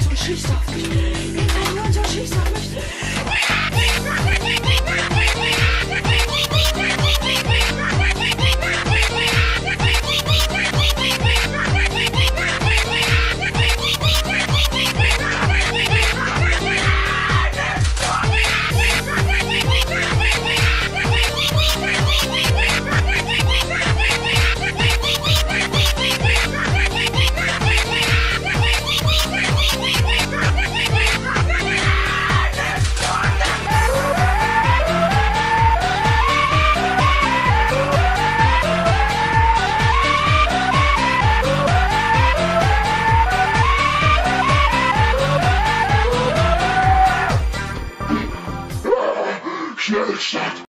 So schießt auf mich. Kill shot!